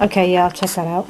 Okay, yeah, I'll check that out.